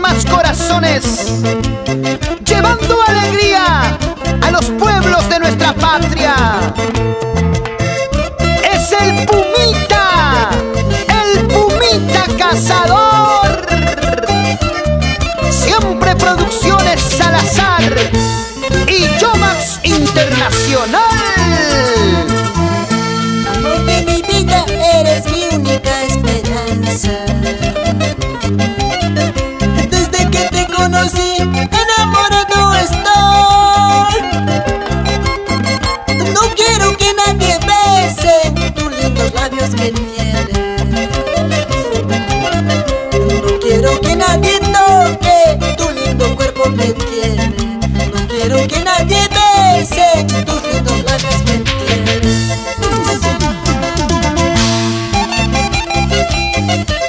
más corazones, llevando alegría a los pueblos de nuestra patria. Es el Pumita, el Pumita cazador. Siempre Producciones Salazar y Yomax Internacional. Que tienes. No quiero que nadie toque tu lindo cuerpo que tienes. No quiero que nadie bese tus lindos labios que tienes.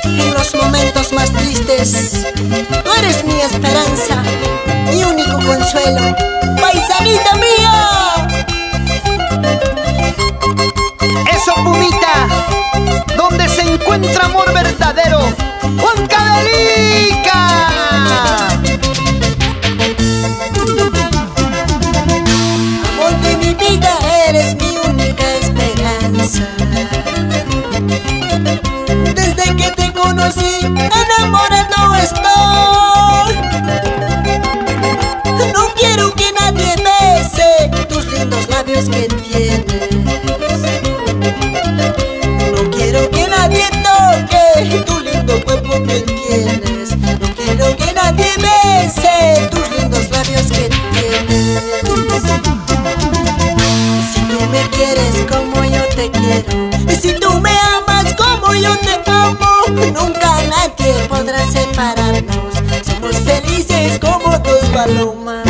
En los momentos más tristes, tú eres mi esperanza, mi único consuelo, paisanita Pumita, donde se encuentra amor verdadero. Juan Cadelica. Amor de mi vida, eres mi única esperanza. Desde que te conocí, enamorado estoy. No quiero que nadie bese tus lindos labios que tienes. Me quieres como yo te quiero, y si tú me amas como yo te amo, nunca nadie podrá separarnos. Somos felices como dos palomas.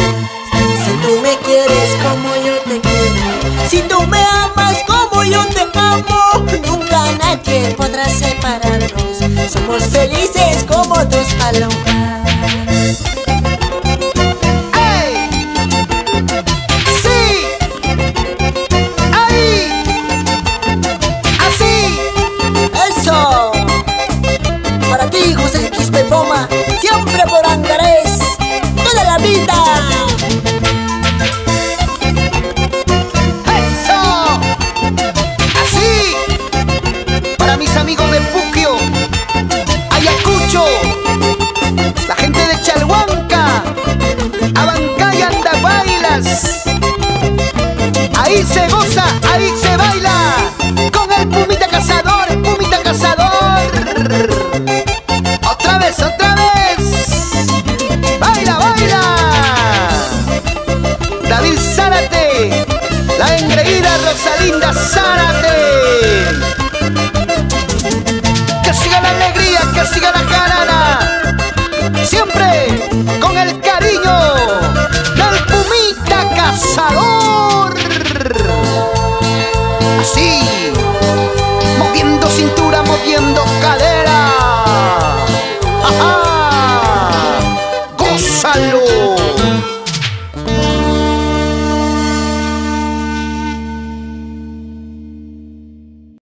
Si tú me quieres como yo te quiero, si tú me amas como yo te amo, nunca nadie podrá separarnos. Somos felices como dos palomas. Para ti, Quispe Poma, siempre por Angarés, toda la vida. ¡Eso! ¡Así! Para mis amigos de Puquio, Ayacucho, la gente de Chalhuanca, Abancay, Andabailas. Ahí se goza, Rosalinda Zárate. Que siga la alegría, que siga la jarana. Siempre con el cariño del Pumita Casal.